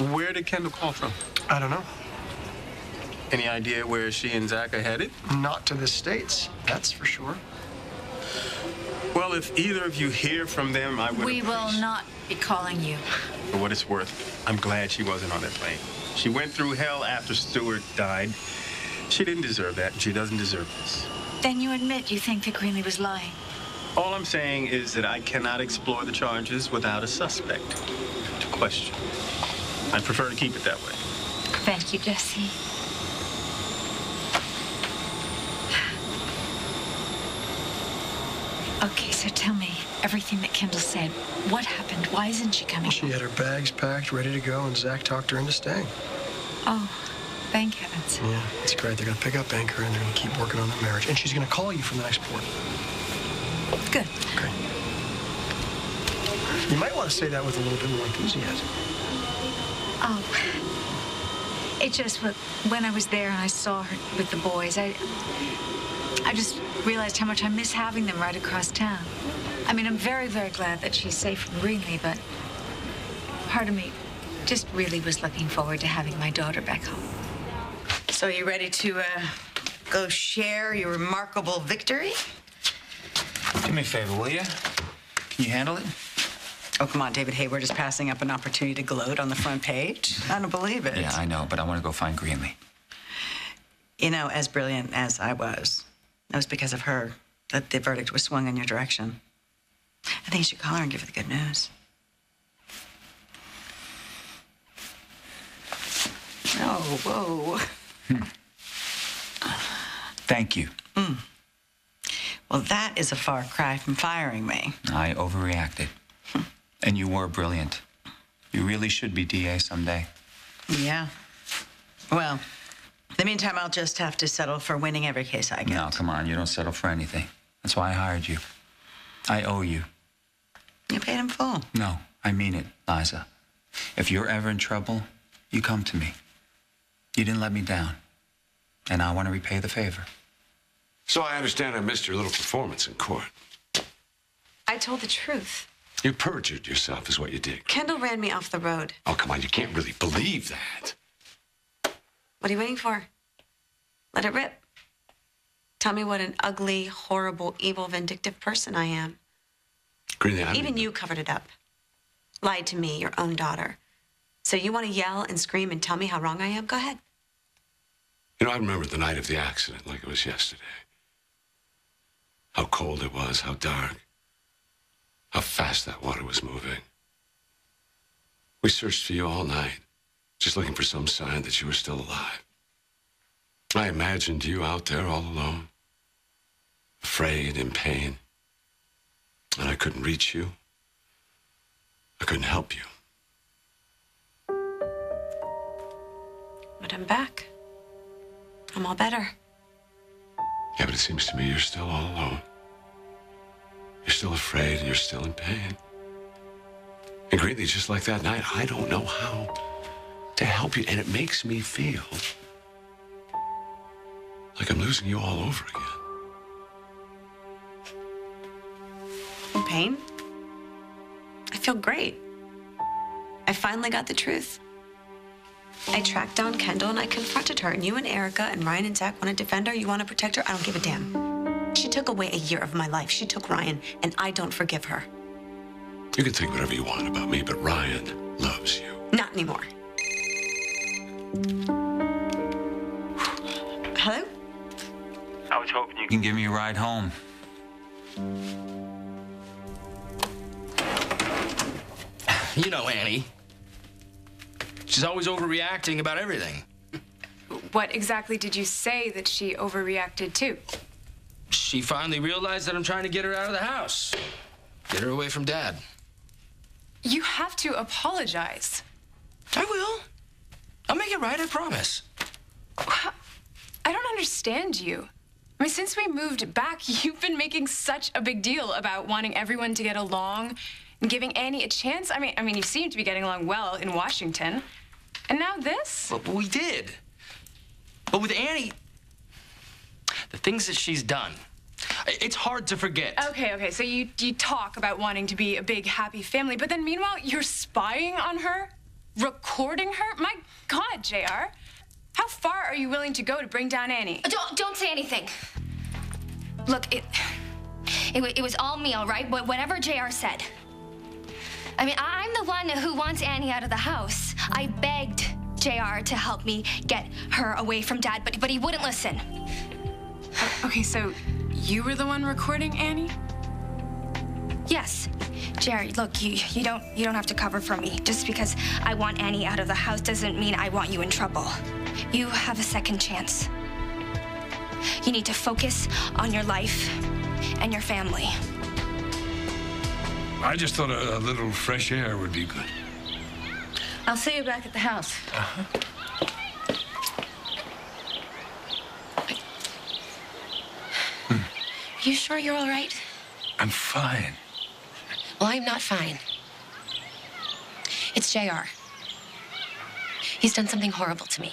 Where did Kendall call from? I don't know. Any idea where she and Zach are headed? Not to the States, that's for sure. Well, if either of you hear from them, I would. We will not be calling you. For what it's worth, I'm glad she wasn't on that plane. She went through hell after Stuart died. She didn't deserve that, and she doesn't deserve this. Then you admit you think that Greenlee was lying. All I'm saying is that I cannot explore the charges without a suspect to question. I'd prefer to keep it that way. Thank you, Jesse. Okay, so tell me everything that Kendall said. What happened? Why isn't she coming? She had her bags packed, ready to go, and Zach talked her into staying. Oh, thank heavens. Yeah, it's great. They're gonna pick up Anchor and they're gonna keep working on their marriage. And she's gonna call you from the next port. Good. Okay. You might want to say that with a little bit more enthusiasm. Oh, it just when I was there and I saw her with the boys, I I just realized how much I miss having them right across town. I mean, I'm very, very glad that she's safe from Greenlee, but part of me just really was looking forward to having my daughter back home. So you ready to uh, go share your remarkable victory? Do me a favor, will you? Can you handle it? Oh, come on, David Hayward is passing up an opportunity to gloat on the front page. I don't believe it. Yeah, I know, but I want to go find Greenlee. You know, as brilliant as I was, it was because of her that the verdict was swung in your direction. I think you should call her and give her the good news. Oh, whoa. Hmm. Thank you. Mm. Well, that is a far cry from firing me. I overreacted. Hmm. And you were brilliant. You really should be DA someday. Yeah. Well, in the meantime, I'll just have to settle for winning every case I get. No, come on, you don't settle for anything. That's why I hired you. I owe you. You paid him full. No, I mean it, Liza. If you're ever in trouble, you come to me. You didn't let me down. And I want to repay the favor. So I understand I missed your little performance in court. I told the truth. You perjured yourself, is what you did. Kendall ran me off the road. Oh, come on, you can't really believe that. What are you waiting for? Let it rip. Tell me what an ugly, horrible, evil, vindictive person I am. I Even you covered it up. Lied to me, your own daughter. So you want to yell and scream and tell me how wrong I am? Go ahead. You know, I remember the night of the accident like it was yesterday. How cold it was, how dark, how fast that water was moving. We searched for you all night, just looking for some sign that you were still alive. I imagined you out there all alone, afraid, in pain. And I couldn't reach you. I couldn't help you. But I'm back. I'm all better. Yeah, but it seems to me you're still all alone. You're still afraid and you're still in pain. And Greenlee, just like that night, I don't know how to help you. And it makes me feel like I'm losing you all over again. In pain? I feel great. I finally got the truth. I tracked down Kendall and I confronted her. And you and Erica and Ryan and Zach want to defend her. You want to protect her. I don't give a damn. She took away a year of my life. She took Ryan, and I don't forgive her. You can think whatever you want about me, but Ryan loves you. Not anymore. Hello? I was hoping you can give me a ride home. You know Annie. She's always overreacting about everything. What exactly did you say that she overreacted to? She finally realized that I'm trying to get her out of the house, get her away from Dad. You have to apologize. I will. I'll make it right, I promise. I don't understand you. I mean, since we moved back, you've been making such a big deal about wanting everyone to get along and giving Annie a chance. I mean, I mean, you seem to be getting along well in Washington. And now this? Well, we did. But with Annie, the things that she's done. It's hard to forget. Okay, okay. So you you talk about wanting to be a big happy family, but then meanwhile you're spying on her? recording her? My God, JR. How far are you willing to go to bring down Annie? Uh, don't don't say anything. Look, it it, it was all me, all right? Wh- Whatever JR said. I mean, I- I'm the one who wants Annie out of the house. I begged JR to help me get her away from Dad, but but he wouldn't listen. Uh, okay, so you were the one recording Annie? Yes. Jerry, look, you you don't you don't have to cover for me. Just because I want Annie out of the house doesn't mean I want you in trouble. You have a second chance. You need to focus on your life and your family. I just thought a, a little fresh air would be good. I'll see you back at the house. Uh-huh. You sure you're all right? I'm fine. Well, I'm not fine. It's JR. He's done something horrible to me.